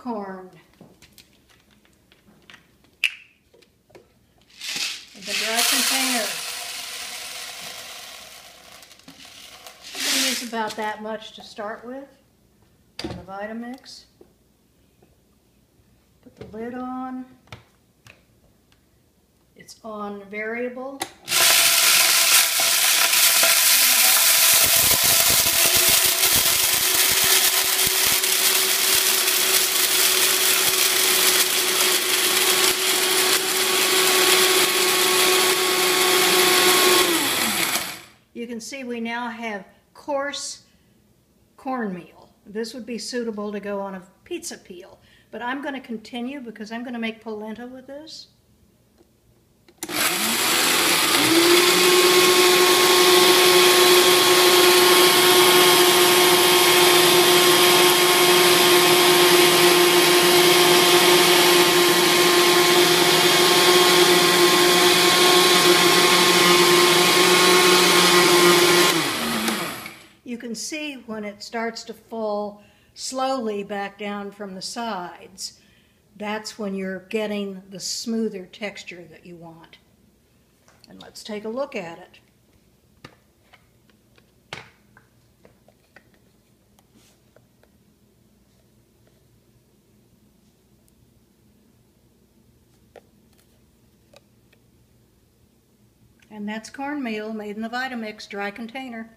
corn. In the dry container. I'm gonna use about that much to start with on the Vitamix. Put the lid on. It's on variable. Can see we now have coarse cornmeal. This would be suitable to go on a pizza peel. But I'm going to continue because I'm going to make polenta with this. You can see when it starts to fall slowly back down from the sides, that's when you're getting the smoother texture that you want. And let's take a look at it. And that's cornmeal made in the Vitamix dry container.